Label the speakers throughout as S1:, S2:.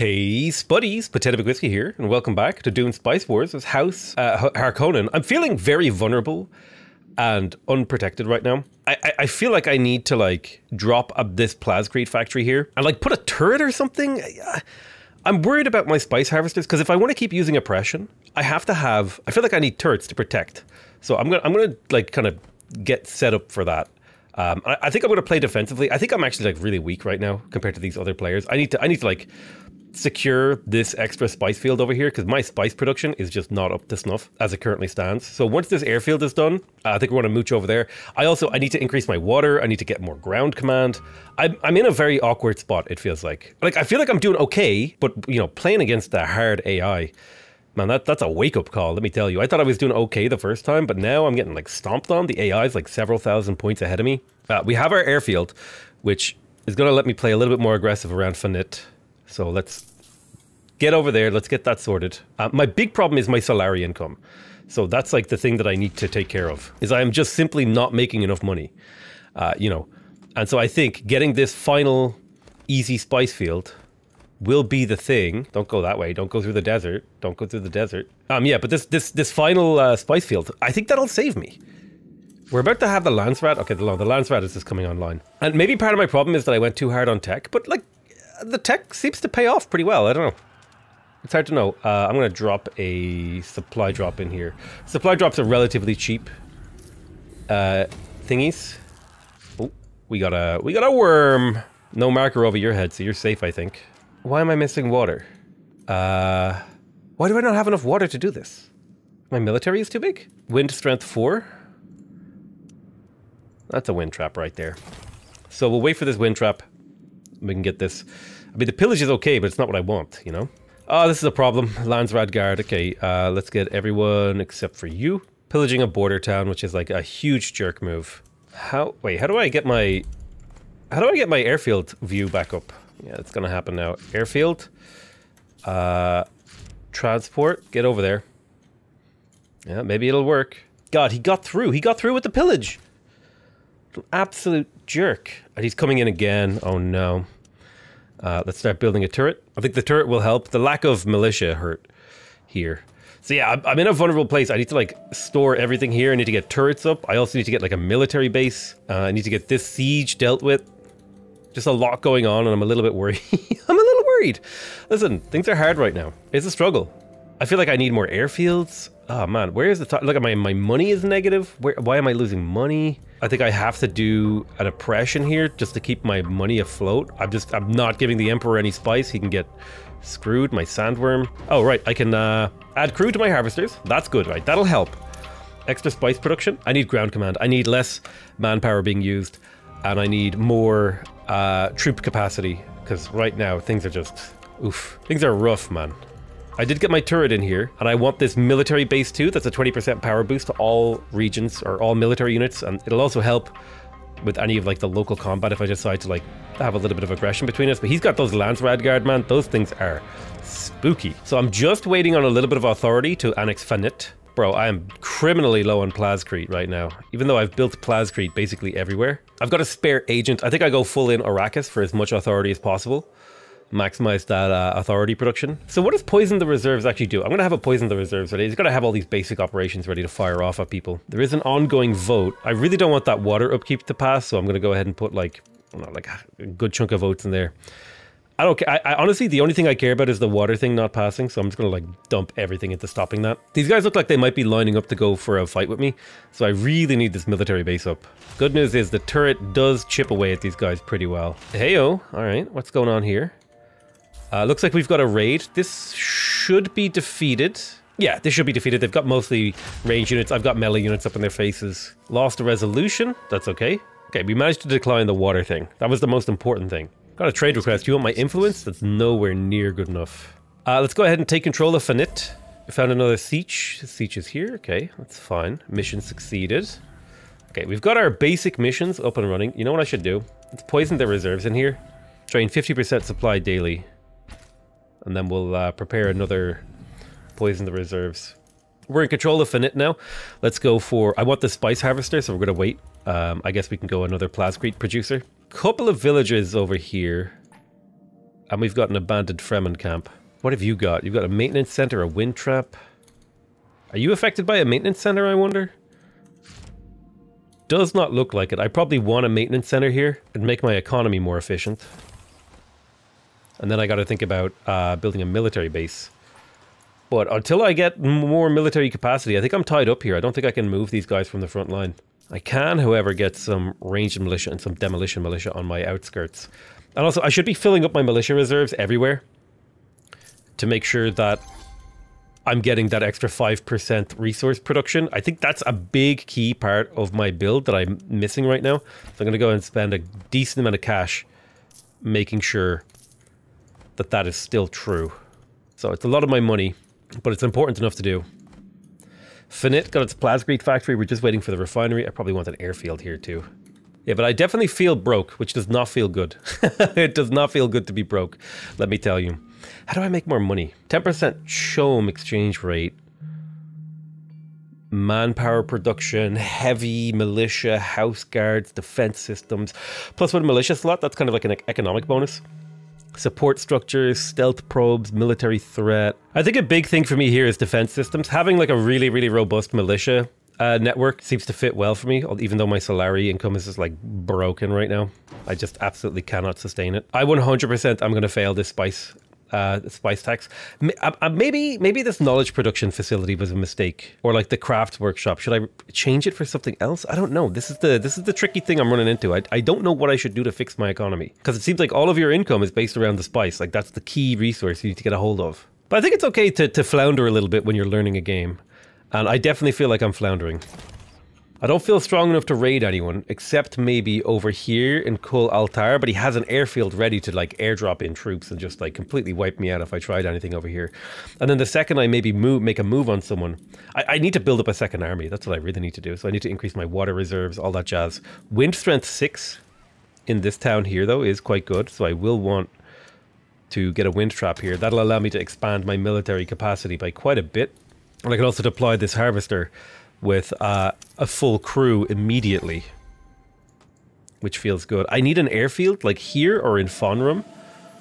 S1: Hey, Spuddies, Potato Whiskey here, and welcome back to Dune Spice Wars with House uh, Harkonnen. I'm feeling very vulnerable and unprotected right now. I, I, I feel like I need to like drop up this Plascrete factory here and like put a turret or something. I'm worried about my spice harvesters because if I want to keep using oppression, I have to have. I feel like I need turrets to protect. So I'm gonna I'm gonna like kind of get set up for that. Um, I, I, think I'm to play defensively. I think I'm actually like really weak right now compared to these other players. I need to I need to like secure this extra spice field over here because my spice production is just not up to snuff as it currently stands. So once this airfield is done, I think we're going to mooch over there. I also I need to increase my water. I need to get more ground command. I'm I'm in a very awkward spot. It feels like like I feel like I'm doing okay, but you know playing against the hard AI. Man, that, that's a wake up call, let me tell you. I thought I was doing okay the first time, but now I'm getting like stomped on. The AI is like several thousand points ahead of me. Uh, we have our airfield, which is going to let me play a little bit more aggressive around Fanit. So let's get over there. Let's get that sorted. Uh, my big problem is my Solari income. So that's like the thing that I need to take care of. Is I am just simply not making enough money. Uh, you know, and so I think getting this final easy spice field will be the thing. Don't go that way. Don't go through the desert. Don't go through the desert. Um, yeah, but this this this final uh, spice field, I think that'll save me. We're about to have the Landsraad. Okay, the, the Landsraad is just coming online. And maybe part of my problem is that I went too hard on tech, but like the tech seems to pay off pretty well. I don't know. It's hard to know. Uh, I'm going to drop a supply drop in here. Supply drops are relatively cheap uh, thingies. Oh, we got a we got a worm. No marker over your head, so you're safe, I think. Why am I missing water? Uh, why do I not have enough water to do this? My military is too big. Wind strength four. That's a wind trap right there. So we'll wait for this wind trap. We can get this. I mean, the pillage is okay, but it's not what I want, you know? Oh, this is a problem. Landsraad Guard. Okay, uh, let's get everyone except for you. Pillaging a border town, which is like a huge jerk move. How? Wait, how do I get my... How do I get my airfield view back up? Yeah, it's gonna happen now. Airfield. Uh, transport. Get over there. Yeah, maybe it'll work. God, he got through. He got through with the pillage. Absolute jerk. He's coming in again. Oh no. Uh, let's start building a turret. I think the turret will help. The lack of militia hurt here. So yeah, I'm, I'm in a vulnerable place. I need to like store everything here. I need to get turrets up. I also need to get like a military base. Uh, I need to get this siege dealt with. Just a lot going on and I'm a little bit worried. I'm a little worried. Listen, things are hard right now. It's a struggle. I feel like I need more airfields. Oh man, where is the top? Look at my my money is negative. Where? Why am I losing money? I think I have to do an oppression here just to keep my money afloat. I'm just I'm not giving the emperor any spice. He can get screwed. My sandworm. Oh right, I can uh, add crew to my harvesters. That's good, right? That'll help. Extra spice production. I need ground command. I need less manpower being used, and I need more uh, troop capacity because right now things are just oof. Things are rough, man. I did get my turret in here, and I want this military base too. That's a 20% power boost to all regions or all military units, and it'll also help with any of like the local combat if I decide to like have a little bit of aggression between us. But he's got those Landsraad Guard, man. Those things are spooky. So I'm just waiting on a little bit of authority to annex Fanit. Bro, I am criminally low on Plascrete right now, even though I've built Plascrete basically everywhere. I've got a spare agent. I think I go full in Arrakis for as much authority as possible maximize that uh, authority production. So what does poison the reserves actually do? I'm going to have a poison the reserves ready. He's got to have all these basic operations ready to fire off at people. There is an ongoing vote. I really don't want that water upkeep to pass, so I'm going to go ahead and put like, know, like a good chunk of votes in there. I don't care. I, I, honestly, the only thing I care about is the water thing not passing, so I'm just gonna like dump everything into stopping that. These guys look like they might be lining up to go for a fight with me, so I really need this military base up. Good news is the turret does chip away at these guys pretty well. Heyo, all right, what's going on here? Uh, looks like we've got a raid. This should be defeated. Yeah, this should be defeated. They've got mostly range units. I've got melee units up in their faces. Lost a resolution. That's okay. Okay, we managed to decline the water thing. That was the most important thing. Got a trade request. You want my influence? That's nowhere near good enough. Uh, let's go ahead and take control of Fanit. Found another siege. Siege is here. Okay, that's fine. Mission succeeded. Okay, we've got our basic missions up and running. You know what I should do? Let's poison the reserves in here. Drain 50% supply daily and then we'll uh, prepare another poison the reserves. We're in control of Finit now. Let's go for... I want the spice harvester, so we're to wait. Um, I guess we can go another Plascrete producer. Couple of villagers over here. And we've got an abandoned Fremen camp. What have you got? You've got a maintenance center, a wind trap. Are you affected by a maintenance center, I wonder? Does not look like it. I probably want a maintenance center here and make my economy more efficient. And then I got to think about uh, building a military base. But until I get more military capacity, I think I'm tied up here. I don't think I can move these guys from the front line. I can, however, get some ranged militia and some demolition militia on my outskirts. And also, I should be filling up my militia reserves everywhere to make sure that I'm getting that extra 5% resource production. I think that's a big key part of my build that I'm missing right now. So I'm going to go and spend a decent amount of cash making sure that that is still true. So it's a lot of my money, but it's important enough to do. Finit got its plascrete factory. We're just waiting for the refinery. I probably want an airfield here too. Yeah, but I definitely feel broke, which does not feel good. it does not feel good to be broke, let me tell you. How do I make more money? 10% CHOAM exchange rate. Manpower production, heavy militia, house guards, defense systems. Plus one militia slot, that's kind of like an economic bonus support structures, stealth probes, military threat. I think a big thing for me here is defense systems. Having like a really, really robust militia uh, network seems to fit well for me, even though my Solari income is just like broken right now. I just absolutely cannot sustain it. I 100% I'm going to fail this spice uh, spice tax. Uh, uh, maybe maybe this knowledge production facility was a mistake, or like the crafts workshop. Should I change it for something else? I don't know. This is the this is the tricky thing I'm running into. I, I don't know what I should do to fix my economy because it seems like all of your income is based around the spice. Like that's the key resource you need to get a hold of. But I think it's okay to to flounder a little bit when you're learning a game, and I definitely feel like I'm floundering. I don't feel strong enough to raid anyone, except maybe over here in Kul Altar, but he has an airfield ready to like airdrop in troops and just like completely wipe me out if I tried anything over here. And then the second I maybe move, make a move on someone, I, I need to build up a second army. That's what I really need to do. So I need to increase my water reserves, all that jazz. Wind strength 6 in this town here, though, is quite good. So I will want to get a wind trap here. That'll allow me to expand my military capacity by quite a bit. And I can also deploy this harvester with uh, a full crew immediately, which feels good. I need an airfield like here or in Fonrum.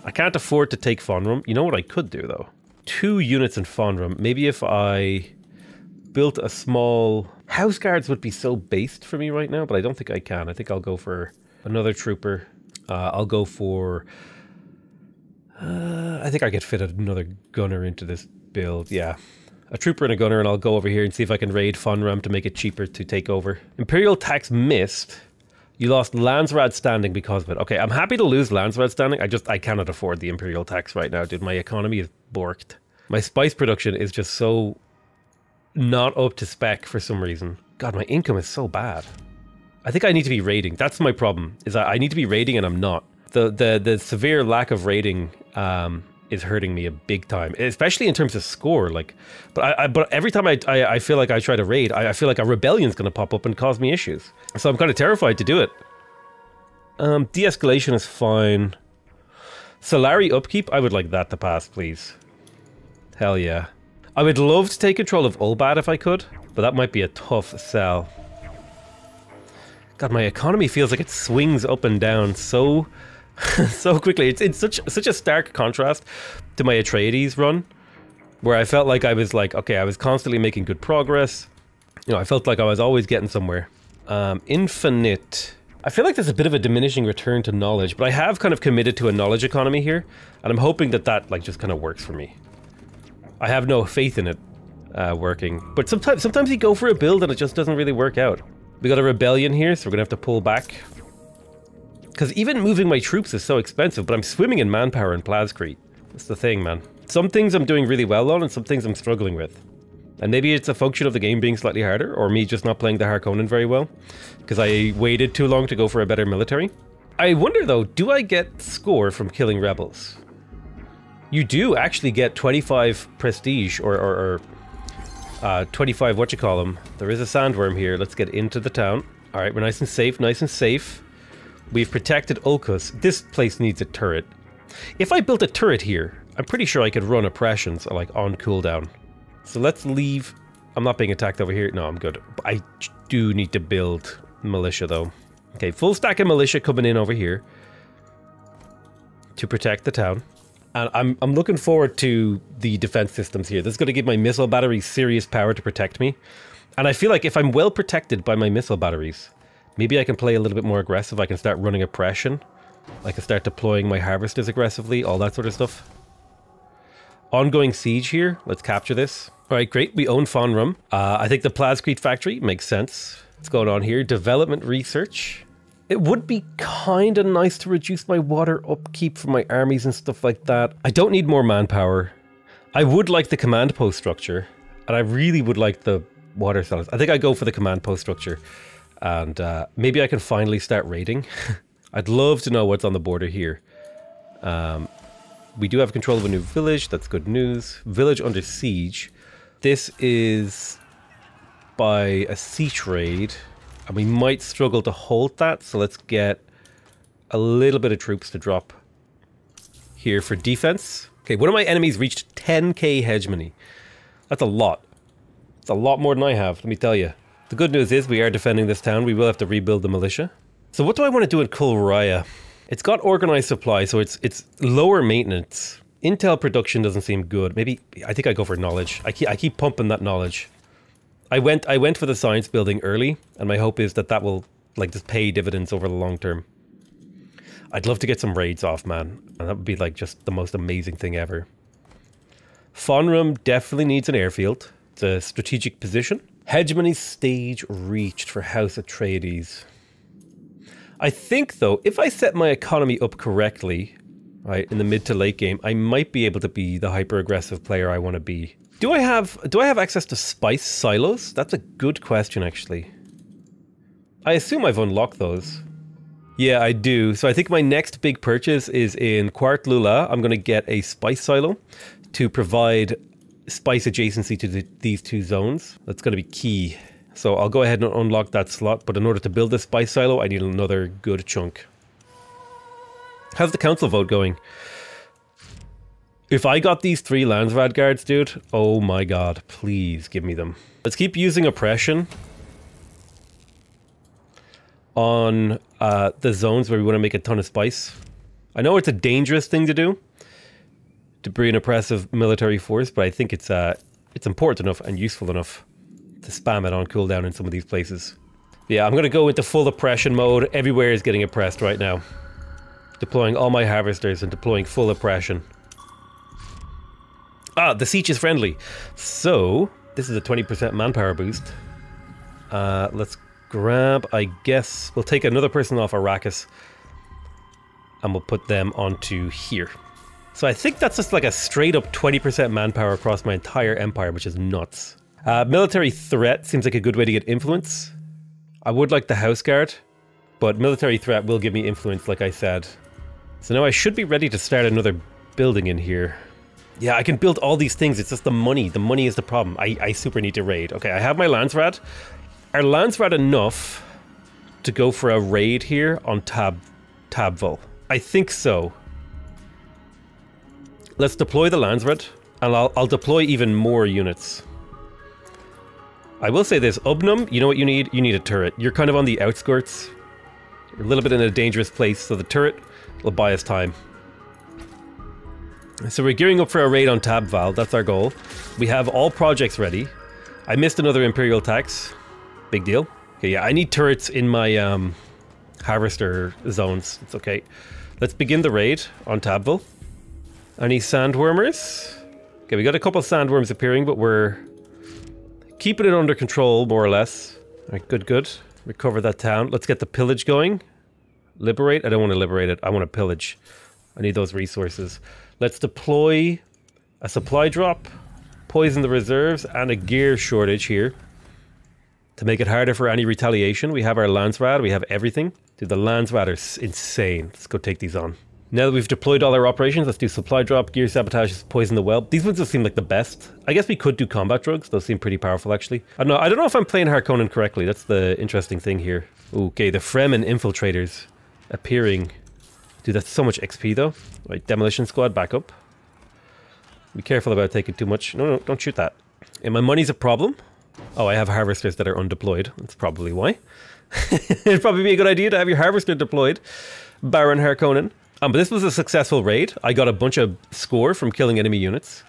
S1: I can't afford to take Fonrum. You know what I could do though? Two units in Fonrum. Maybe if I built a small house guards would be so based for me right now, but I don't think I can. I think I'll go for another trooper. Uh, I'll go for. Uh, I think I could fit another gunner into this build. Yeah, a trooper and a gunner, and I'll go over here and see if I can raid Fonrum to make it cheaper to take over. Imperial tax missed. You lost Landsraad standing because of it. Okay, I'm happy to lose Landsraad standing. I just, I cannot afford the Imperial tax right now, dude. My economy is borked. My spice production is just so not up to spec for some reason. God, my income is so bad. I think I need to be raiding. That's my problem, is I need to be raiding and I'm not. The, the, the severe lack of raiding um, is hurting me a big time, especially in terms of score. Like, but I, I but every time I, I, I feel like I try to raid, I, I feel like a rebellion's going to pop up and cause me issues. So I'm kind of terrified to do it. Um, de-escalation is fine. Solari upkeep, I would like that to pass, please. Hell yeah. I would love to take control of Ulbat if I could, but that might be a tough sell. God, my economy feels like it swings up and down so so quickly. It's, it's such such a stark contrast to my Atreides run, where I felt like I was like, okay, I was constantly making good progress. You know, I felt like I was always getting somewhere. Um, infinite. I feel like there's a bit of a diminishing return to knowledge, but I have kind of committed to a knowledge economy here, and I'm hoping that that like just kind of works for me. I have no faith in it uh, working, but sometimes sometimes you go for a build and it just doesn't really work out. We got a rebellion here, so we're gonna have to pull back. Because even moving my troops is so expensive, but I'm swimming in manpower and Plascrete. That's the thing, man. Some things I'm doing really well on, and some things I'm struggling with. And maybe it's a function of the game being slightly harder, or me just not playing the Harkonnen very well, because I waited too long to go for a better military. I wonder though, do I get score from killing rebels? You do actually get 25 prestige, or, or, or uh, 25 what you call them. There is a sandworm here. Let's get into the town. All right, we're nice and safe, nice and safe. We've protected Ulcus. This place needs a turret. If I built a turret here, I'm pretty sure I could run oppressions like on cooldown. So let's leave. I'm not being attacked over here. No, I'm good. I do need to build militia though. Okay, full stack of militia coming in over here to protect the town. And I'm, I'm looking forward to the defense systems here. This is going to give my missile batteries serious power to protect me. And I feel like if I'm well protected by my missile batteries, maybe I can play a little bit more aggressive. I can start running oppression. I can start deploying my harvesters aggressively, all that sort of stuff. Ongoing siege here. Let's capture this. All right, great. We own Fonrum. Uh, I think the Plascrete factory makes sense. What's going on here? Development research. It would be kind of nice to reduce my water upkeep for my armies and stuff like that. I don't need more manpower. I would like the command post structure, and I really would like the water cells. I think I go for the command post structure, and uh, maybe I can finally start raiding. I'd love to know what's on the border here. Um, we do have control of a new village. That's good news. Village under siege. This is by a siege raid and we might struggle to hold that. So let's get a little bit of troops to drop here for defense. Okay, one of my enemies reached 10k hegemony. That's a lot. It's a lot more than I have, let me tell you. The good news is we are defending this town. We will have to rebuild the militia. So what do I want to do in Kulraya? It's got organized supply, so it's it's lower maintenance. Intel production doesn't seem good. Maybe I think I go for knowledge. I keep I keep pumping that knowledge. I went I went for the science building early, and my hope is that that will like just pay dividends over the long term. I'd love to get some raids off, man, and that would be like just the most amazing thing ever. Fonrum definitely needs an airfield. It's a strategic position. Hegemony stage reached for House Atreides. I think though, if I set my economy up correctly, right, in the mid to late game, I might be able to be the hyper aggressive player I want to be. Do I have do I have access to spice silos? That's a good question actually. I assume I've unlocked those. Yeah, I do. So I think my next big purchase is in Quart Lula. I'm going to get a spice silo to provide spice adjacency to the, these two zones. That's going to be key. So I'll go ahead and unlock that slot, but in order to build this spice silo, I need another good chunk. How's the council vote going? If I got these three Landsraad guards, dude, oh my god, please give me them. Let's keep using oppression on uh, the zones where we want to make a ton of spice. I know it's a dangerous thing to do, to bring an oppressive military force, but I think it's uh, it's important enough and useful enough to spam it on cooldown in some of these places. Yeah, I'm to go into full oppression mode. Everywhere is getting oppressed right now. Deploying all my harvesters and deploying full oppression. Ah, the siege is friendly. So, this is a 20% manpower boost. Uh, let's grab, I guess, we'll take another person off Arrakis. And we'll put them onto here. So I think that's just like a straight up 20% manpower across my entire empire, which is nuts. Uh, military threat seems like a good way to get influence. I would like the House Guard, but military threat will give me influence, like I said. So now I should be ready to start another building in here. Yeah, I can build all these things. It's just the money. The money is the problem. I, I super need to raid. Okay, I have my Landsraad. Are Landsraad enough to go for a raid here on Tab Tabvol? I think so. Let's deploy the Landsraad, and I'll, I'll deploy even more units. I will say this, Ubnum, you know what you need? You need a turret. You're kind of on the outskirts. You're a little bit in a dangerous place, so the turret will buy us time. So we're gearing up for a raid on Tabval, that's our goal. We have all projects ready. I missed another Imperial tax. Big deal. Okay, yeah, I need turrets in my um, harvester zones. It's okay. Let's begin the raid on Tabval. Any sandwormers? Okay, we got a couple sandworms appearing, but we're keeping it under control, more or less. All right, good, good. Recover that town. Let's get the pillage going. Liberate? I don't want to liberate it. I want to pillage. I need those resources. Let's deploy a supply drop, poison the reserves, and a gear shortage here. To make it harder for any retaliation, we have our Landsraad, we have everything. Dude, the Landsraad are insane. Let's go take these on. Now that we've deployed all our operations, let's do supply drop, gear sabotage, poison the well. These ones just seem like the best. I guess we could do combat drugs. Those seem pretty powerful, actually. I don't know. I don't know if I'm playing Harkonnen correctly. That's the interesting thing here. Okay, the Fremen infiltrators appearing Dude, that's so much XP though. Right, demolition squad, back up. Be careful about taking too much. No, no, don't shoot that. And my money's a problem. Oh, I have harvesters that are undeployed. That's probably why. It'd probably be a good idea to have your harvester deployed. Baron Harkonnen. Um, but this was a successful raid. I got a bunch of score from killing enemy units.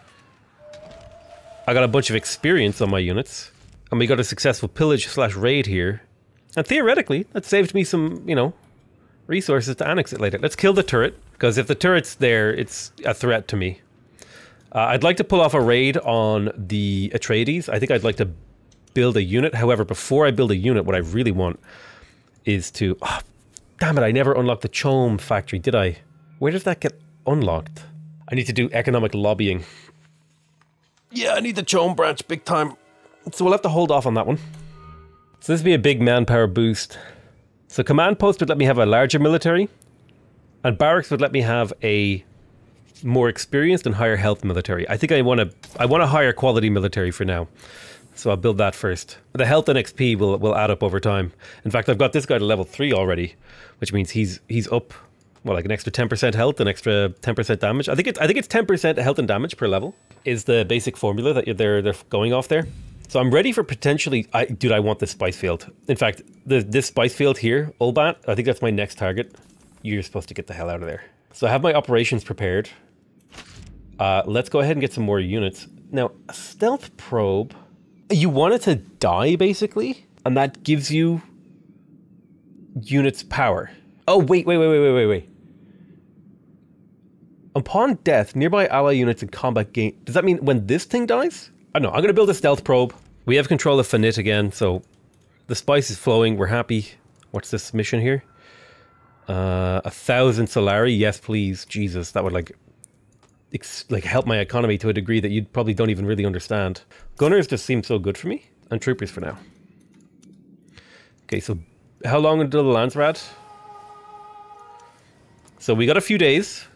S1: I got a bunch of experience on my units. And we got a successful pillage slash raid here. And theoretically, that saved me some, you know, resources to annex it later. Let's kill the turret, because if the turret's there, it's a threat to me. Uh, I'd like to pull off a raid on the Atreides. I think I'd like to build a unit. However, before I build a unit, what I really want is to... Oh, damn it, I never unlocked the CHOAM factory, did I? Where does that get unlocked? I need to do economic lobbying. Yeah, I need the CHOAM branch big time. So we'll have to hold off on that one. So this would be a big manpower boost. So command post would let me have a larger military. And barracks would let me have a more experienced and higher health military. I think I want to I want a higher quality military for now. So I'll build that first. The health and XP will will add up over time. In fact, I've got this guy to level 3 already, which means he's he's up well like an extra 10% health, an extra 10% damage. I think it's I think it's 10% health and damage per level is the basic formula that they're they're going off there. So I'm ready for potentially. I, dude, I want this spice field. In fact, the, this spice field here, Ulbat, I think that's my next target. You're supposed to get the hell out of there. So I have my operations prepared. Uh, let's go ahead and get some more units. Now, stealth probe, you want it to die basically, and that gives you units power. Oh, wait, wait, wait, wait, wait, wait, wait. Upon death, nearby ally units in combat gain. Does that mean when this thing dies? I don't know. I'm going to build a stealth probe. We have control of Finit again, so the spice is flowing. We're happy. What's this mission here? Uh, a thousand Solari. Yes, please. Jesus, that would like like help my economy to a degree that you probably don't even really understand. Gunners just seem so good for me, and troopers for now. Okay, so how long until the Landsraad? So we got a few days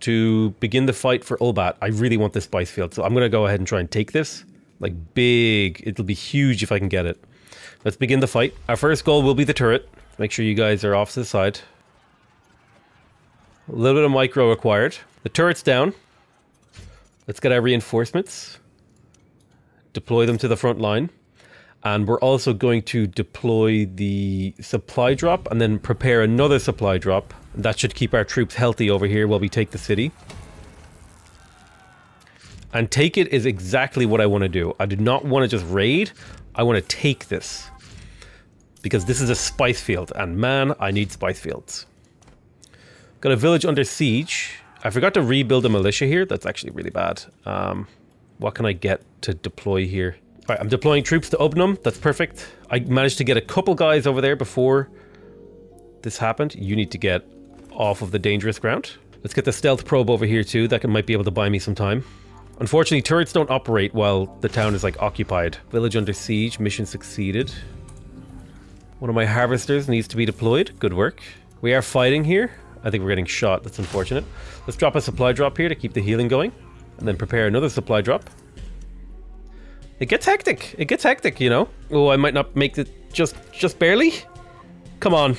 S1: to begin the fight for Ulbat. I really want this spice field, so I'm going to go ahead and try and take this. Like, big. It'll be huge if I can get it. Let's begin the fight. Our first goal will be the turret. Make sure you guys are off to the side. A little bit of micro required. The turret's down. Let's get our reinforcements. Deploy them to the front line. And we're also going to deploy the supply drop and then prepare another supply drop that should keep our troops healthy over here while we take the city. And take it is exactly what I want to do. I do not want to just raid. I want to take this. Because this is a spice field. And man, I need spice fields. Got a village under siege. I forgot to rebuild a militia here. That's actually really bad. Um, what can I get to deploy here? All right, I'm deploying troops to Ubnum. That's perfect. I managed to get a couple guys over there before this happened. You need to get off of the dangerous ground. Let's get the stealth probe over here too. That might be able to buy me some time. Unfortunately, turrets don't operate while the town is like occupied. Village under siege. Mission succeeded. One of my harvesters needs to be deployed. Good work. We are fighting here. I think we're getting shot. That's unfortunate. Let's drop a supply drop here to keep the healing going. And then prepare another supply drop. It gets hectic. It gets hectic, you know? Oh, I might not make it just just barely. Come on.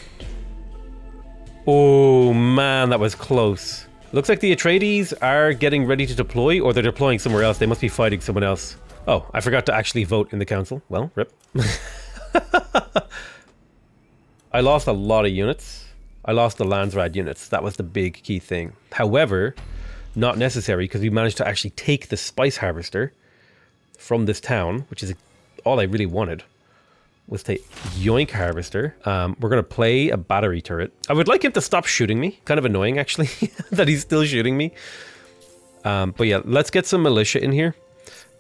S1: Oh man, that was close. Looks like the Atreides are getting ready to deploy, or they're deploying somewhere else. They must be fighting someone else. Oh, I forgot to actually vote in the council. Well, rip. I lost a lot of units. I lost the Landsraad units. That was the big key thing. However, not necessary because we managed to actually take the Spice Harvester from this town, which is all I really wanted was take Yoink Harvester. Um, we're going to play a battery turret. I would like him to stop shooting me. Kind of annoying, actually, that he's still shooting me. Um, but yeah, let's get some militia in here.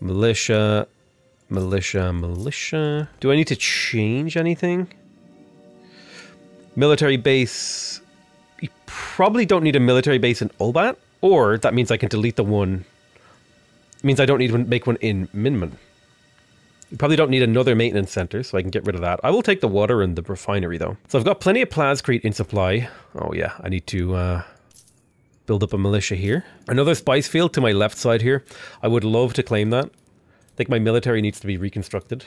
S1: Militia, militia, militia. Do I need to change anything? Military base. You probably don't need a military base in Ulbat. Or that means I can delete the one. It means I don't need to make one in Minman. You probably don't need another maintenance center, so I can get rid of that. I will take the water and the refinery, though. So I've got plenty of plascrete in supply. Oh, yeah, I need to uh, build up a militia here. Another spice field to my left side here. I would love to claim that. I think my military needs to be reconstructed.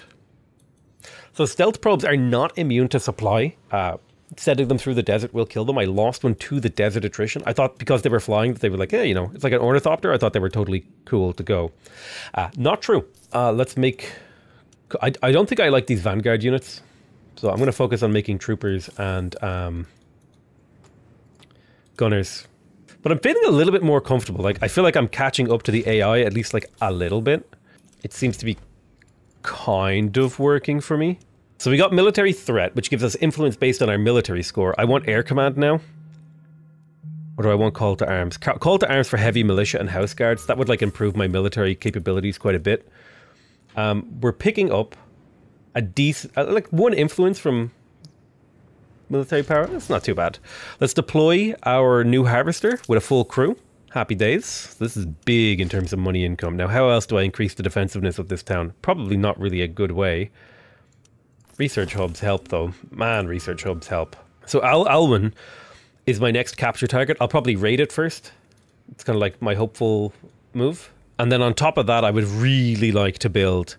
S1: So stealth probes are not immune to supply. Uh, sending them through the desert will kill them. I lost one to the desert attrition. I thought because they were flying that they were like, hey, you know, it's like an ornithopter. I thought they were totally cool to go. Uh, not true. Uh, let's make I, I don't think I like these Vanguard units. So I'm going to focus on making troopers and um, gunners. But I'm feeling a little bit more comfortable. Like I feel like I'm catching up to the AI at least like a little bit. It seems to be kind of working for me. So we got military threat, which gives us influence based on our military score. I want air command now. Or do I want call to arms? Call to arms for heavy militia and house guards. That would like improve my military capabilities quite a bit. Um, we're picking up a decent, uh, like one influence from military power. That's not too bad. Let's deploy our new harvester with a full crew. Happy days. This is big in terms of money income. Now, how else do I increase the defensiveness of this town? Probably not really a good way. Research hubs help, though. Man, research hubs help. So Al Alwyn is my next capture target. I'll probably raid it first. It's kind of like my hopeful move. And then on top of that, I would really like to build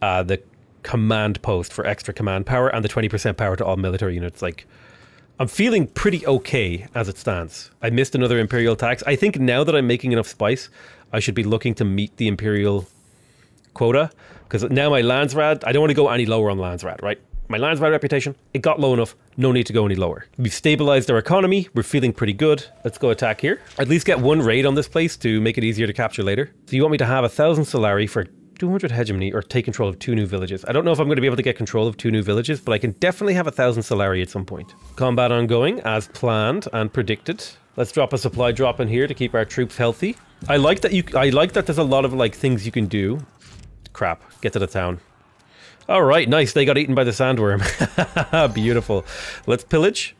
S1: uh, the command post for extra command power and the 20% power to all military units. Like, I'm feeling pretty okay as it stands. I missed another Imperial tax. I think now that I'm making enough spice, I should be looking to meet the Imperial quota. Because now my Landsraad, I don't want to go any lower on Landsraad, right? My Landsraad reputation, it got low enough. No need to go any lower. We've stabilized our economy. We're feeling pretty good. Let's go attack here. At least get one raid on this place to make it easier to capture later. So you want me to have a thousand Solari for 200 hegemony or take control of two new villages. I don't know if I'm going to be able to get control of two new villages, but I can definitely have a thousand Solari at some point. Combat ongoing as planned and predicted. Let's drop a supply drop in here to keep our troops healthy. I like that you. I like that there's a lot of like things you can do. Crap. Get to the town. All right, nice. They got eaten by the sandworm. Beautiful. Let's pillage.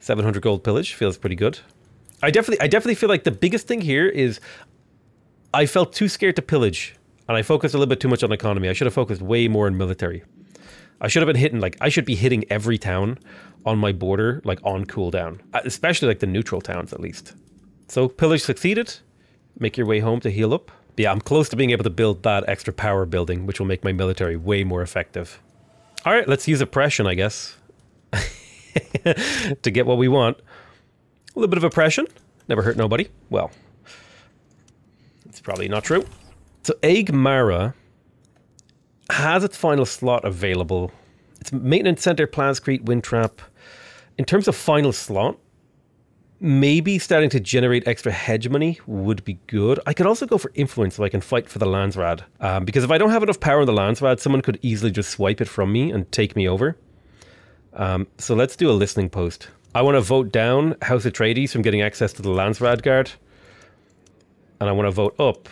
S1: 700 gold pillage feels pretty good. I definitely, I definitely feel like the biggest thing here is I felt too scared to pillage and I focused a little bit too much on economy. I should have focused way more on military. I should have been hitting like I should be hitting every town on my border like on cooldown, especially like the neutral towns at least. So pillage succeeded. Make your way home to heal up. But yeah, I'm close to being able to build that extra power building, which will make my military way more effective. All right, let's use oppression, I guess, to get what we want. A little bit of oppression, never hurt nobody. Well, it's probably not true. So Mara has its final slot available. It's maintenance center, Plascrete, Windtrap. In terms of final slot, maybe starting to generate extra hegemony would be good. I could also go for influence so I can fight for the Landsraad. Um, because if I don't have enough power in the Landsraad, someone could easily just swipe it from me and take me over. Um, so let's do a listening post. I want to vote down House Atreides from getting access to the Landsraad Guard. And I want to vote up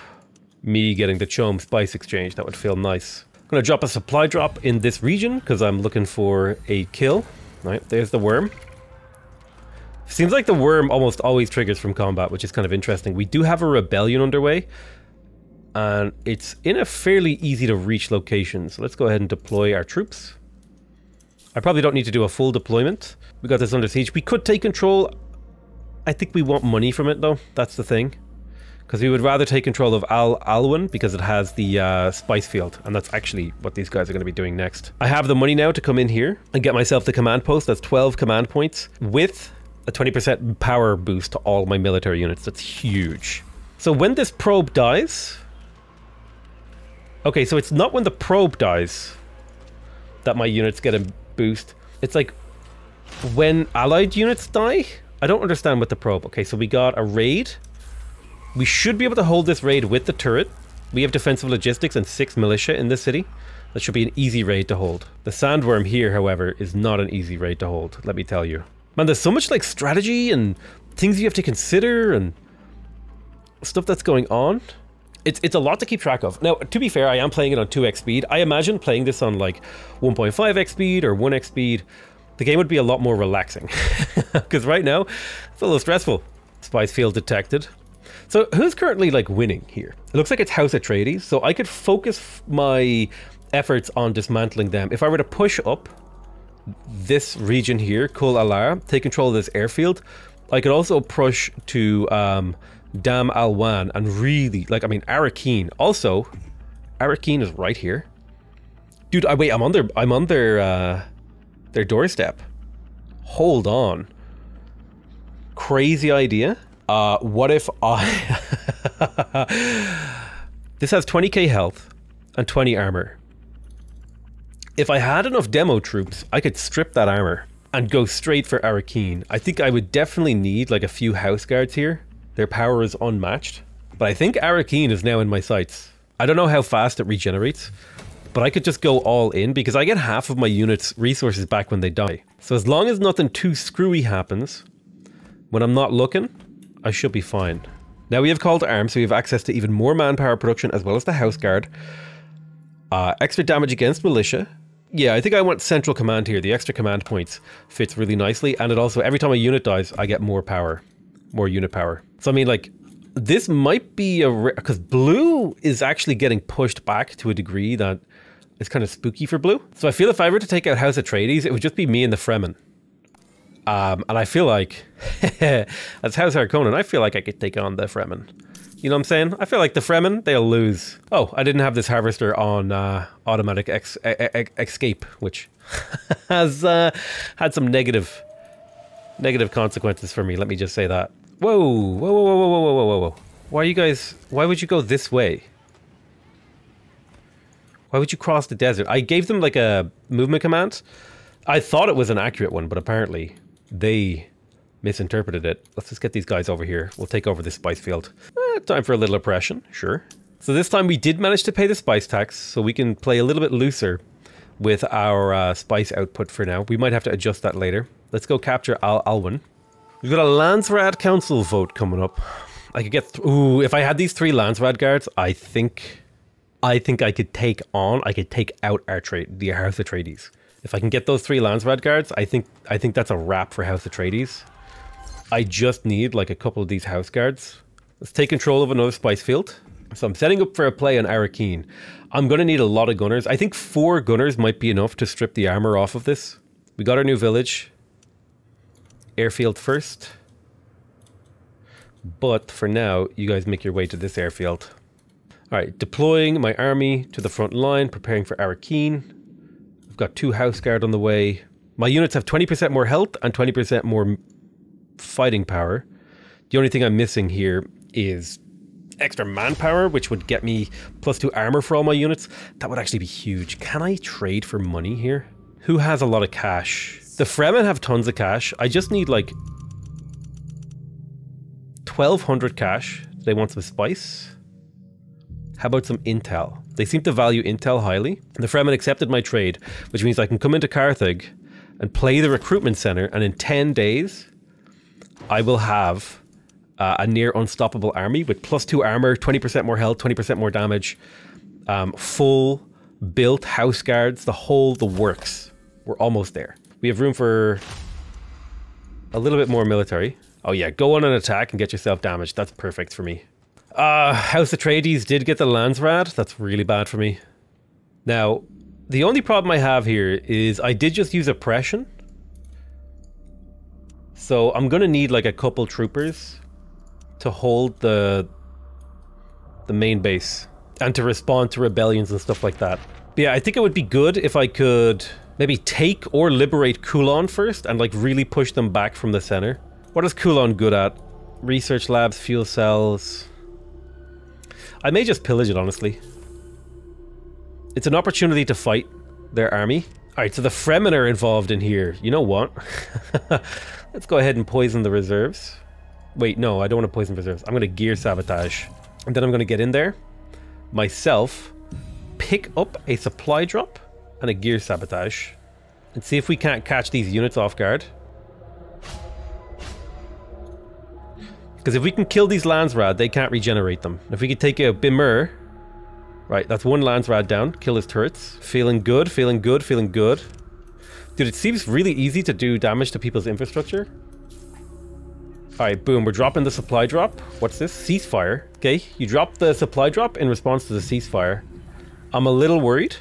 S1: me getting the CHOAM Spice Exchange. That would feel nice. I'm going to drop a supply drop in this region because I'm looking for a kill. Right, there's the worm. Seems like the worm almost always triggers from combat, which is kind of interesting. We do have a rebellion underway, and it's in a fairly easy to reach location. So let's go ahead and deploy our troops. I probably don't need to do a full deployment. We got this under siege. We could take control. I think we want money from it, though. That's the thing because we would rather take control of Al Alwyn because it has the uh, spice field, and that's actually what these guys are going to be doing next. I have the money now to come in here and get myself the command post. That's 12 command points with a 20% power boost to all my military units. That's huge. So when this probe dies... Okay, so it's not when the probe dies that my units get a boost. It's like when allied units die? I don't understand with the probe. Okay, so we got a raid we should be able to hold this raid with the turret. We have defensive logistics and six militia in this city. That should be an easy raid to hold. The sandworm here, however, is not an easy raid to hold, let me tell you. Man, there's so much like strategy and things you have to consider and stuff that's going on. It's, it's a lot to keep track of. Now, to be fair, I am playing it on 2x speed. I imagine playing this on like 1.5x speed or 1x speed, the game would be a lot more relaxing. Because right now, it's a little stressful. Spice field detected. So who's currently like winning here? It looks like it's House Atreides. So I could focus my efforts on dismantling them. If I were to push up this region here, Kul Alar, take control of this airfield, I could also push to um, Dam Alwan and really, like, I mean, Arakeen. Also, Arakeen is right here. Dude, I wait, I'm on their, I'm on their, uh, their doorstep. Hold on. Crazy idea. Uh, what if I... this has 20k health and 20 armor. If I had enough demo troops, I could strip that armor and go straight for Arakeen. I think I would definitely need like a few house guards here. Their power is unmatched. But I think Arakeen is now in my sights. I don't know how fast it regenerates, but I could just go all in because I get half of my unit's resources back when they die. So as long as nothing too screwy happens, when I'm not looking, I should be fine. Now we have called arms, so we have access to even more manpower production as well as the house guard. Uh, extra damage against militia. Yeah, I think I want central command here. The extra command points fits really nicely, and it also every time a unit dies, I get more power, more unit power. So I mean, like this might be a because blue is actually getting pushed back to a degree that is kind of spooky for blue. So I feel if I were to take out House Atreides, it would just be me and the Fremen. Um, and I feel like, as House Harkonnen, I feel like I could take on the Fremen. You know what I'm saying? I feel like the Fremen, they'll lose. Oh, I didn't have this harvester on uh, automatic ex escape, which has uh, had some negative negative consequences for me. Let me just say that. Whoa, whoa, whoa, whoa, whoa, whoa, whoa, whoa. Why are you guys, why would you go this way? Why would you cross the desert? I gave them like a movement command. I thought it was an accurate one, but apparently they misinterpreted it. Let's just get these guys over here. We'll take over this spice field. Eh, time for a little oppression, sure. So this time we did manage to pay the spice tax, so we can play a little bit looser with our uh, spice output for now. We might have to adjust that later. Let's go capture Al Alwyn. We've got a Landsraad Council vote coming up. I could get... Ooh, if I had these three Landsraad guards, I think... I think I could take on... I could take out Atreides, the House Atreides. If I can get those three Landsraad guards, I think I think that's a wrap for House Atreides. I just need like a couple of these house guards. Let's take control of another spice field. So I'm setting up for a play on Arakeen. I'm going to need a lot of gunners. I think four gunners might be enough to strip the armor off of this. We got our new village airfield first. But for now, you guys make your way to this airfield. All right, deploying my army to the front line, preparing for Arakeen. I've got two house guard on the way. My units have 20% more health and 20% more fighting power. The only thing I'm missing here is extra manpower, which would get me plus two armor for all my units. That would actually be huge. Can I trade for money here? Who has a lot of cash? The Fremen have tons of cash. I just need like 1200 cash. They want some spice. How about some intel? They seem to value intel highly. The Fremen accepted my trade, which means I can come into Carthag and play the recruitment center, and in 10 days, I will have uh, a near unstoppable army with plus two armor, 20% more health, 20% more damage, um, full built house guards, the whole, the works. We're almost there. We have room for a little bit more military. Oh yeah, go on an attack and get yourself damaged. That's perfect for me. Uh, House Atreides did get the Landsraad. That's really bad for me. Now, the only problem I have here is I did just use oppression. So I'm gonna need like a couple troopers to hold the the main base and to respond to rebellions and stuff like that. But yeah, I think it would be good if I could maybe take or liberate Kulon first and like really push them back from the center. What is Kulon good at? Research labs, fuel cells. I may just pillage it, honestly. It's an opportunity to fight their army. Alright, so the Fremen are involved in here. You know what? Let's go ahead and poison the reserves. Wait, no, I don't want to poison reserves. I'm going to gear sabotage. And then I'm going to get in there myself, pick up a supply drop, and a gear sabotage and see if we can't catch these units off guard. Because if we can kill these Landsraad, they can't regenerate them. If we could take a Bimur, right, that's one Landsraad down, kill his turrets. Feeling good, feeling good, feeling good. Dude, it seems really easy to do damage to people's infrastructure. Alright, boom, we're dropping the supply drop. What's this? Ceasefire. Okay, you drop the supply drop in response to the ceasefire. I'm a little worried.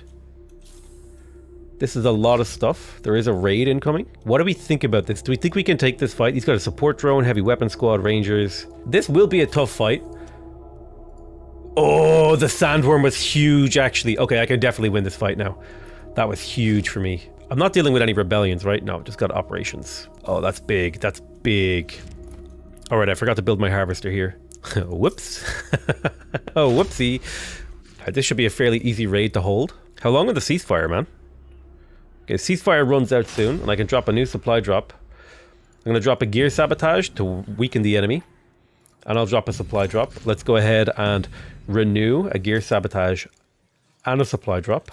S1: This is a lot of stuff. There is a raid incoming. What do we think about this? Do we think we can take this fight? He's got a support drone, heavy weapon squad, rangers. This will be a tough fight. Oh, the sandworm was huge, actually. Okay, I can definitely win this fight now. That was huge for me. I'm not dealing with any rebellions, right? No, just got operations. Oh, that's big. That's big. All right, I forgot to build my harvester here. Whoops. oh, whoopsie. Right, this should be a fairly easy raid to hold. How long are the ceasefire, man? Okay, ceasefire runs out soon, and I can drop a new supply drop. I'm going to drop a gear sabotage to weaken the enemy. and I'll drop a supply drop. Let's go ahead and renew a gear sabotage and a supply drop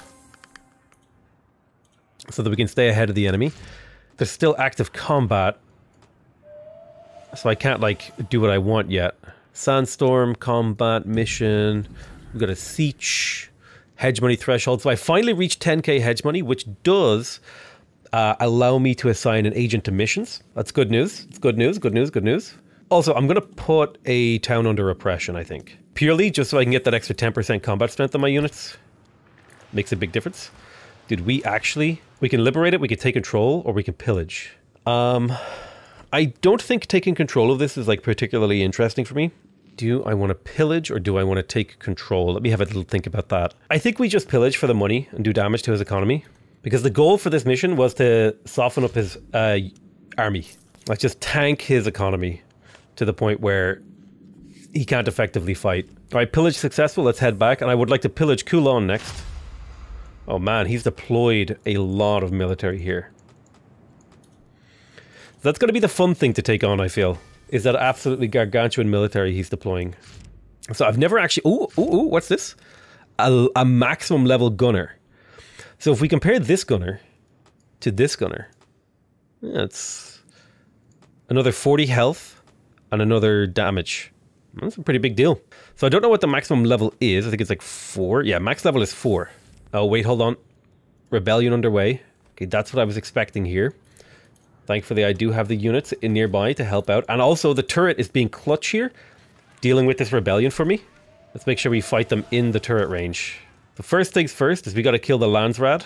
S1: so that we can stay ahead of the enemy. There's still active combat, so I can't like do what I want yet. Sandstorm, combat, mission. We've got a siege, hegemony threshold. So I finally reached 10k hegemony, which does uh, allow me to assign an agent to missions. That's good news. It's good news, good news, good news. Also, I'm going to put a town under oppression, I think. Purely just so I can get that extra 10% combat strength on my units. Makes a big difference. Did we actually... We can liberate it, we can take control, or we can pillage. Um, I don't think taking control of this is like particularly interesting for me. Do I want to pillage or do I want to take control? Let me have a little think about that. I think we just pillage for the money and do damage to his economy. Because the goal for this mission was to soften up his uh, army. Like just tank his economy to the point where he can't effectively fight. All right, pillage successful. Let's head back. And I would like to pillage Coulon next. Oh man, he's deployed a lot of military here. That's going to be the fun thing to take on, I feel. Is that absolutely gargantuan military he's deploying. So I've never actually... Ooh, ooh, ooh, what's this? A, a maximum level gunner. So if we compare this gunner to this gunner, that's another 40 health and another damage. That's a pretty big deal. So I don't know what the maximum level is. I think it's like four. Yeah, max level is four. Oh, wait, hold on. Rebellion underway. Okay, that's what I was expecting here. Thankfully, I do have the units in nearby to help out. And also, the turret is being clutch here, dealing with this rebellion for me. Let's make sure we fight them in the turret range. The first things first is we got to kill the Landsraad.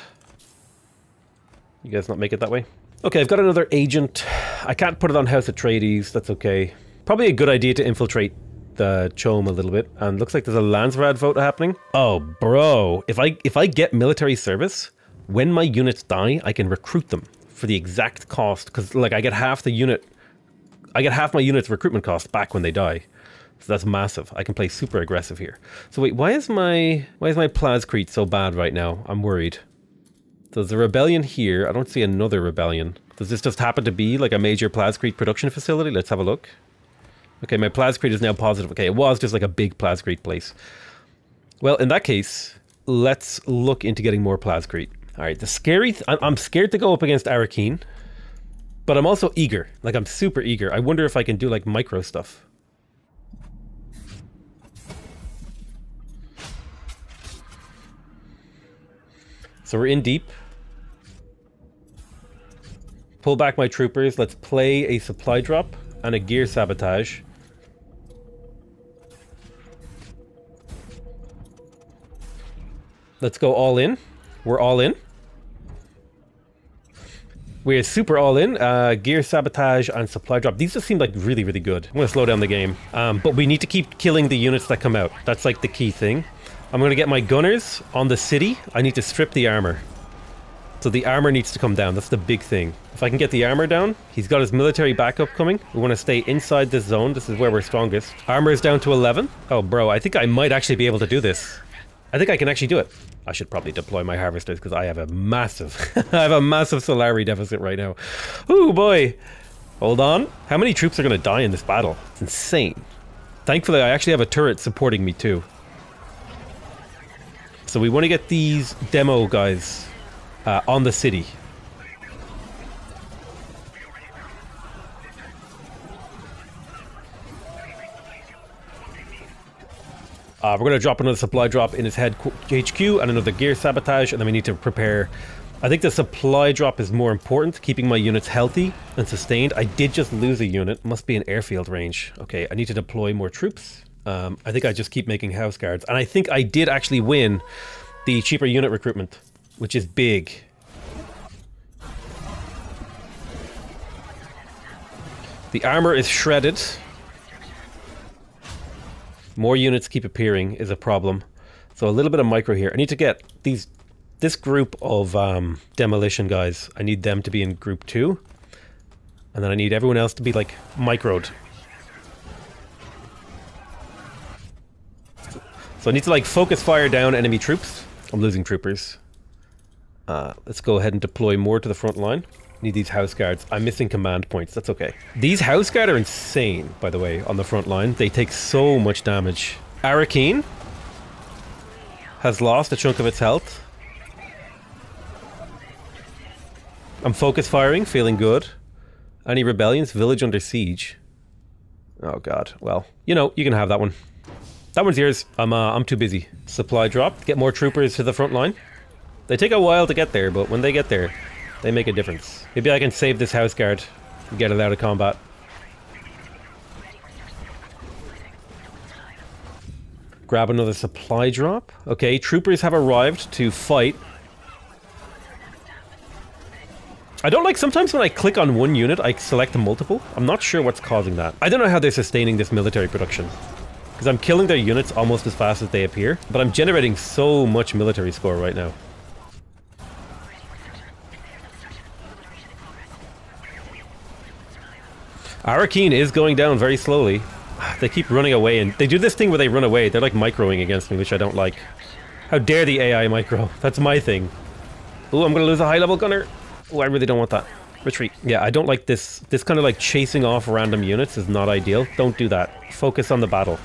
S1: You guys not make it that way? Okay, I've got another agent. I can't put it on House Atreides. That's okay. Probably a good idea to infiltrate the CHOAM a little bit. And looks like there's a Landsraad vote happening. Oh, bro. If I if I get military service, when my units die, I can recruit them for the exact cost. Because like I get half the unit, I get half my unit's recruitment cost back when they die. So that's massive. I can play super aggressive here. So wait, why is my why is my Plascrete so bad right now? I'm worried. There's a rebellion here. I don't see another rebellion. Does this just happen to be like a major Plascrete production facility? Let's have a look. Okay, my Plascrete is now positive. Okay, it was just like a big Plascrete place. Well, in that case, let's look into getting more Plascrete. All right, the scary... Th I'm scared to go up against Arrakeen, but I'm also eager. Like, I'm super eager. I wonder if I can do, like, micro stuff. So we're in deep. Pull back my troopers. Let's play a supply drop and a gear sabotage. Let's go all in. We're all in. We're super all in. Uh, gear sabotage and supply drop. These just seem like really, really good. I'm to slow down the game. Um, but we need to keep killing the units that come out. That's like the key thing. I'm going to get my gunners on the city. I need to strip the armor. So the armor needs to come down. That's the big thing. If I can get the armor down, he's got his military backup coming. We want to stay inside this zone. This is where we're strongest. Armor is down to 11. Oh, bro, I think I might actually be able to do this. I think I can actually do it. I should probably deploy my harvesters because I have a massive, I have a massive Solari deficit right now. Oh boy. Hold on. How many troops are going to die in this battle? It's insane. Thankfully, I actually have a turret supporting me too. So we want to get these demo guys uh, on the city. Uh, we're going to drop another supply drop in his head HQ and another gear sabotage, and then we need to prepare. I think the supply drop is more important, keeping my units healthy and sustained. I did just lose a unit. Must be an airfield range. Okay, I need to deploy more troops. Um, I think I just keep making house guards. And I think I did actually win the cheaper unit recruitment, which is big. The armor is shredded. More units keep appearing is a problem. So a little bit of micro here. I need to get these this group of um, demolition guys. I need them to be in group two. And then I need everyone else to be like microed. So I need to like focus fire down enemy troops. I'm losing troopers. Uh, let's go ahead and deploy more to the front line. Need these house guards. I'm missing command points. That's okay. These house guard are insane, by the way, on the front line. They take so much damage. Arrakeen has lost a chunk of its health. I'm focus firing, feeling good. Any rebellions? Village under siege. Oh god. Well, you know, you can have that one. That one's yours. I'm uh, I'm too busy. Supply drop. Get more troopers to the front line. They take a while to get there, but when they get there, they make a difference. Maybe I can save this house guard and get it out of combat. Grab another supply drop. Okay, troopers have arrived to fight. I don't like, sometimes when I click on one unit, I select multiple. I'm not sure what's causing that. I don't know how they're sustaining this military production. Because I'm killing their units almost as fast as they appear. But I'm generating so much military score right now. Arrakeen is going down very slowly. They keep running away, and they do this thing where they run away. They're like microing against me, which I don't like. How dare the AI micro? That's my thing. Oh, I'm gonna lose a high-level gunner. Oh, I really don't want that. Retreat. Yeah, I don't like this. This kind of like chasing off random units is not ideal. Don't do that. Focus on the battle.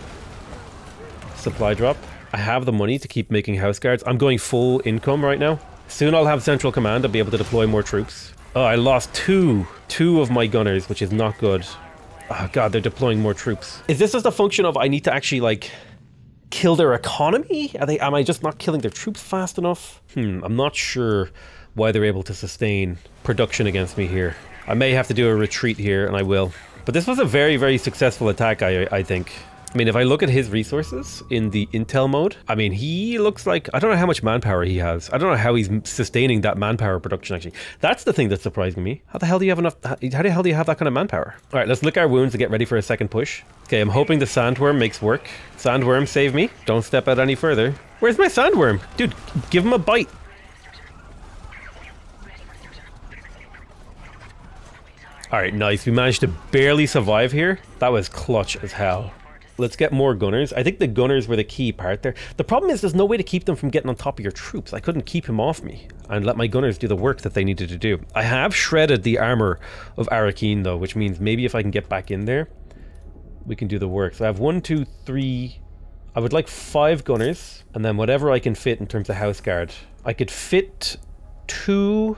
S1: Supply drop. I have the money to keep making house guards. I'm going full income right now. Soon I'll have central command. I'll be able to deploy more troops. Oh, I lost two. Two of my gunners, which is not good. Oh god, they're deploying more troops. Is this just a function of I need to actually, like, kill their economy? Are they, am I just not killing their troops fast enough? Hmm, I'm not sure why they're able to sustain production against me here. I may have to do a retreat here, and I will. But this was a very, very successful attack, I, I think. I mean, if I look at his resources in the intel mode, I mean, he looks like I don't know how much manpower he has. I don't know how he's sustaining that manpower production. Actually, that's the thing that's surprising me. How the hell do you have enough? How the hell do you have that kind of manpower? All right, let's lick our wounds and get ready for a second push. Okay, I'm hoping the sandworm makes work. Sandworm, save me. Don't step out any further. Where's my sandworm, dude? Give him a bite. All right, nice. We managed to barely survive here. That was clutch as hell. Let's get more gunners. I think the gunners were the key part there. The problem is there's no way to keep them from getting on top of your troops. I couldn't keep him off me and let my gunners do the work that they needed to do. I have shredded the armor of Arrakeen though, which means maybe if I can get back in there, we can do the work. So I have one, two, three... I would like five gunners, and then whatever I can fit in terms of house guard. I could fit two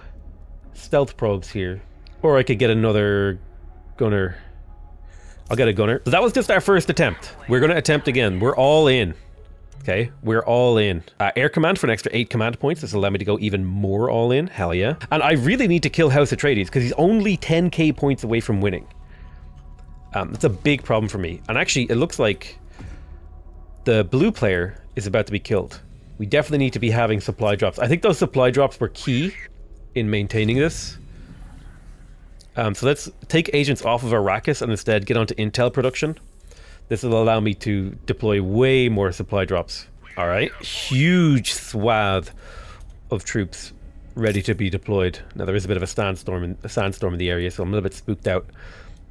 S1: stealth probes here, or I could get another gunner I'll get a gunner. So that was just our first attempt. We're going to attempt again. We're all in. Okay, we're all in. Uh, air command for an extra 8 command points. This will allow me to go even more all in. Hell yeah. And I really need to kill House Atreides because he's only 10k points away from winning. Um, that's a big problem for me. And actually, it looks like the blue player is about to be killed. We definitely need to be having supply drops. I think those supply drops were key in maintaining this. Um, so let's take agents off of Arrakis and instead get onto Intel production. This will allow me to deploy way more supply drops. All right, huge swath of troops ready to be deployed. Now there is a bit of a sandstorm in, a sandstorm in the area, so I'm a little bit spooked out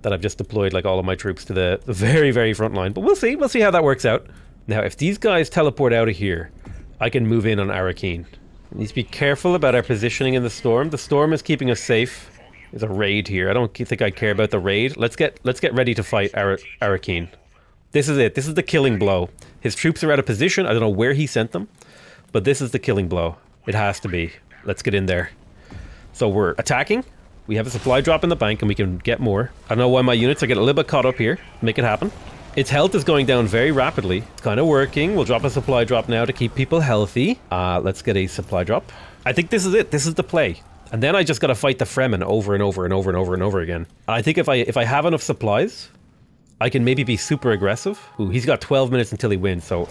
S1: that I've just deployed like all of my troops to the, the very, very front line. But we'll see. We'll see how that works out. Now, if these guys teleport out of here, I can move in on Arrakeen. Need to be careful about our positioning in the storm. The storm is keeping us safe. There's a raid here. I don't think I care about the raid. Let's get let's get ready to fight Ar Arrakeen. This is it. This is the killing blow. His troops are out of position. I don't know where he sent them, but this is the killing blow. It has to be. Let's get in there. So we're attacking. We have a supply drop in the bank and we can get more. I don't know why my units are getting a little bit caught up here. Make it happen. Its health is going down very rapidly. It's kind of working. We'll drop a supply drop now to keep people healthy. Uh, let's get a supply drop. I think this is it. This is the play. And then I just got to fight the Fremen over and over and over and over and over again. I think if I if I have enough supplies, I can maybe be super aggressive. Ooh, he's got 12 minutes until he wins. So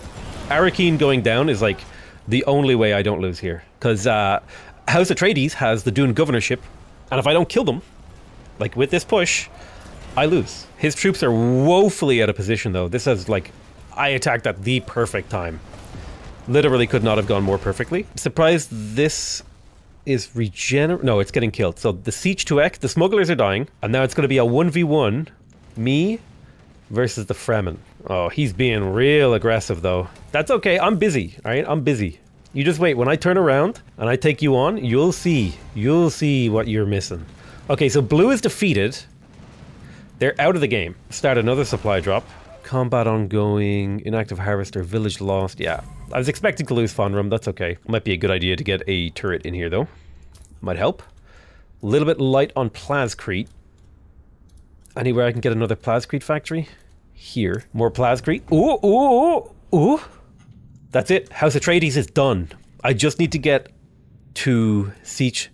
S1: Arrakeen going down is like the only way I don't lose here. Because uh, House Atreides has the Dune governorship. And if I don't kill them, like with this push, I lose. His troops are woefully out of position though. This is like, I attacked at the perfect time. Literally could not have gone more perfectly. surprised this is regenerate. No, it's getting killed. So the Siege 2X, the smugglers are dying, and now it's going to be a 1v1. Me versus the Fremen. Oh, he's being real aggressive, though. That's okay. I'm busy, all right? I'm busy. You just wait. When I turn around and I take you on, you'll see. You'll see what you're missing. Okay, so blue is defeated. They're out of the game. Start another supply drop. Combat ongoing, inactive harvester, village lost. Yeah, I was expecting to lose Fonrum. That's okay. Might be a good idea to get a turret in here, though. Might help. A little bit light on Plascrete. Anywhere I can get another Plascrete factory? Here. More Plascrete. Ooh, ooh, ooh, ooh. That's it. House Atreides is done. I just need to get to Sietch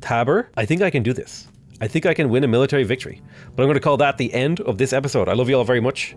S1: Tabr. I think I can do this. I think I can win a military victory. But I'm going to call that the end of this episode. I love you all very much,